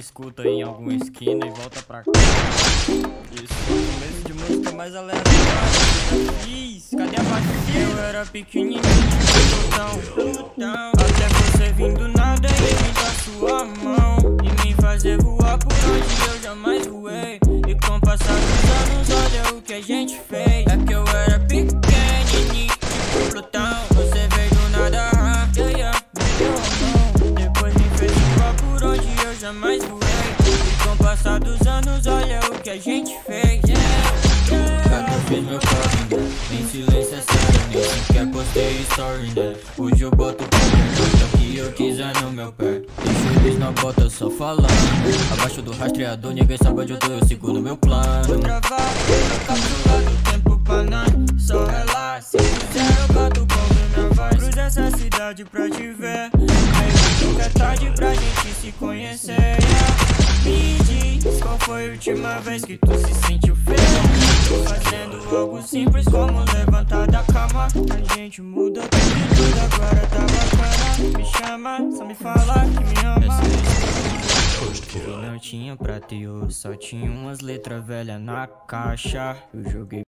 escuta em alguma esquina e volta pra cá. Isso, começo de música mais aleatória. Fiz, cadê a bateria? Eu era pequenininho, botão, botão. Até você vindo do nada e me dar sua mão. E me fazer voar por onde eu jamais voei. E com o passar dos anos, olha o que a gente fez. Onde eu jamais voei. E com o passar dos anos, olha o que a gente fez. Yeah, yeah. Cada vez meu corre, né? Em silêncio é sério, nem sequer postei story, né? Hoje eu boto o que eu quiser no meu pé Deixo eles na bota só falando Abaixo do rastreador, ninguém sabe onde eu tô, eu sigo no meu plano Vou travar, capturar do tempo pra nós Só relaxa, se quiser eu bato bom na voz Cruza essa cidade pra te ver Baby, nunca é tarde pra se conhecer. Me diz qual foi a última vez que tu se sentiu Tô fazendo algo simples como levantar da cama A gente muda tudo, agora tá bacana Me chama, só me fala que me ama que não tinha pra ter só tinha umas letras velhas na caixa. Eu joguei